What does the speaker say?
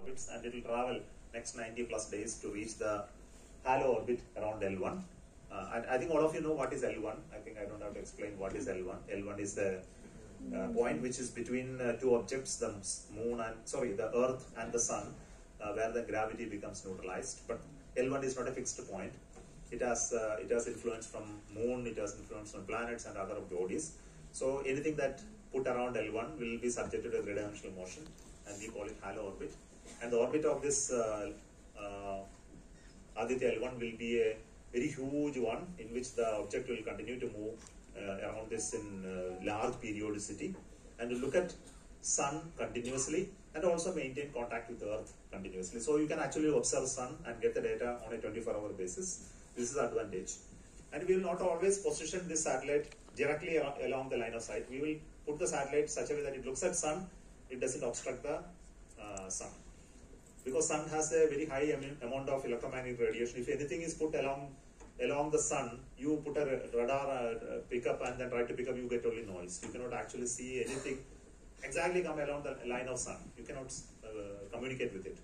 orbits and it will travel next 90 plus days to reach the halo orbit around L1. Uh, and I think all of you know what is L1. I think I don't have to explain what is L1. L1 is the uh, point which is between uh, two objects, the moon and sorry, the Earth and the Sun, uh, where the gravity becomes neutralized. But L1 is not a fixed point. It has uh, it has influence from moon, it has influence from planets and other bodies. So anything that put around L1 will be subjected to gravitational motion, and we call it halo orbit. And the orbit of this uh, uh, Aditya L1 will be a very huge one in which the object will continue to move uh, around this in uh, large periodicity and look at sun continuously and also maintain contact with earth continuously. So you can actually observe sun and get the data on a 24 hour basis. This is advantage and we will not always position this satellite directly along the line of sight. We will put the satellite such a way that it looks at sun it doesn't obstruct the uh, sun. Because sun has a very high amount of electromagnetic radiation. If anything is put along along the sun you put a radar uh, pickup and then try to pick up you get only noise. You cannot actually see anything exactly come along the line of sun. You cannot uh, communicate with it